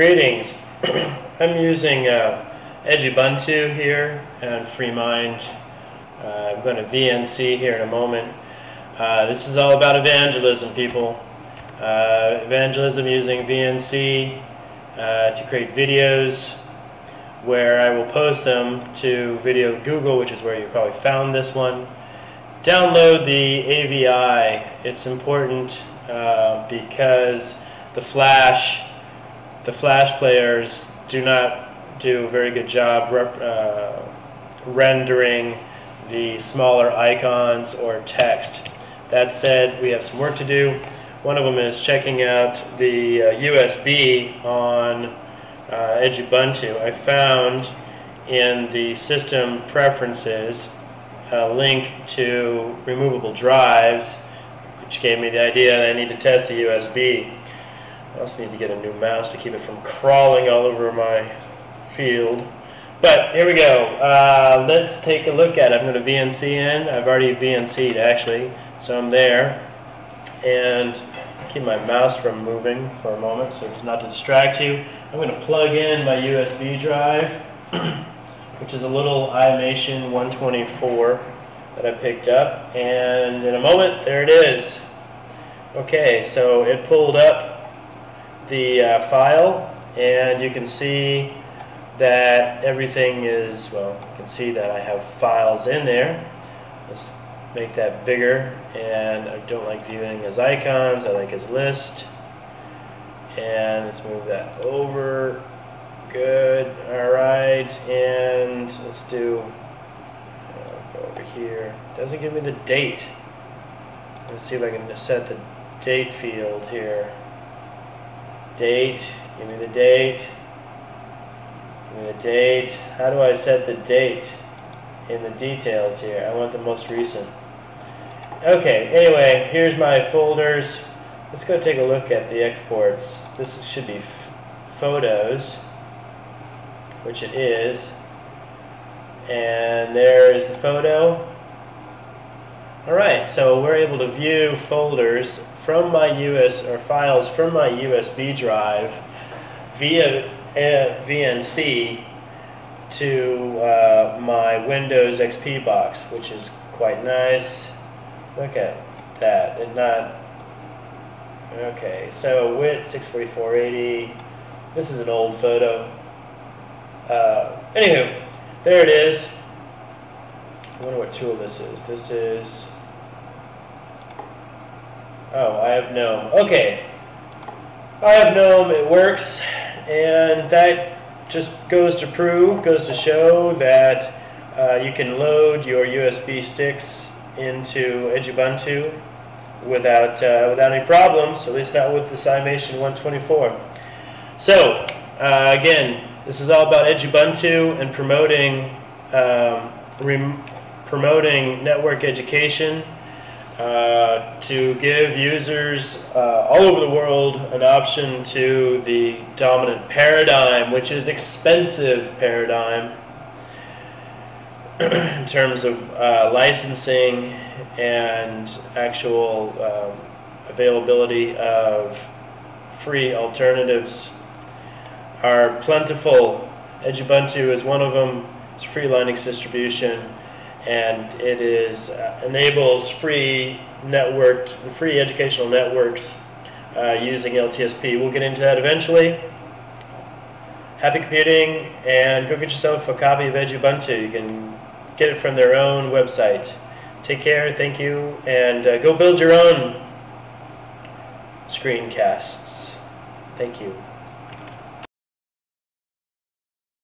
Greetings. I'm using uh, Edubuntu here and FreeMind. Uh, I'm going to VNC here in a moment. Uh, this is all about evangelism, people. Uh, evangelism using VNC uh, to create videos where I will post them to Video Google, which is where you probably found this one. Download the AVI. It's important uh, because the Flash, the Flash players do not do a very good job rep, uh, rendering the smaller icons or text. That said, we have some work to do. One of them is checking out the uh, USB on uh, Edubuntu. I found in the system preferences a link to removable drives, which gave me the idea that I need to test the USB. I also need to get a new mouse to keep it from crawling all over my field. But here we go. Uh, let's take a look at it. I'm going to VNC in. I've already VNC'd actually, so I'm there. And keep my mouse from moving for a moment so as not to distract you. I'm going to plug in my USB drive, which is a little Imation 124 that I picked up. And in a moment, there it is. Okay, so it pulled up the uh, file, and you can see that everything is, well, you can see that I have files in there. Let's make that bigger, and I don't like viewing as icons, I like as list. And let's move that over. Good, alright, and let's do, uh, over here. Doesn't give me the date. Let's see if I can set the date field here. Date, give me the date. Give me the date. How do I set the date in the details here? I want the most recent. Okay, anyway, here's my folders. Let's go take a look at the exports. This should be photos, which it is. And there is the photo. Alright, so we're able to view folders from my US or files from my USB drive via uh, VNC to uh, my Windows XP box, which is quite nice. Look at that. It not okay. So width 64480. This is an old photo. Uh, anywho, there it is. I wonder what tool this is. This is Oh, I have GNOME. Okay. I have GNOME, it works, and that just goes to prove, goes to show that uh, you can load your USB sticks into Edubuntu without uh, without any problems, at least not with the Imation 124. So, uh, again, this is all about Edubuntu and promoting um, promoting network education uh, to give users uh, all over the world an option to the dominant paradigm, which is expensive paradigm in terms of uh, licensing and actual um, availability of free alternatives are plentiful. Edubuntu is one of them. It's a free Linux distribution and it is uh, enables free networked, free educational networks uh, using LTSP. We'll get into that eventually. Happy computing, and go get yourself a copy of Edubuntu. You can get it from their own website. Take care, thank you, and uh, go build your own screencasts. Thank you.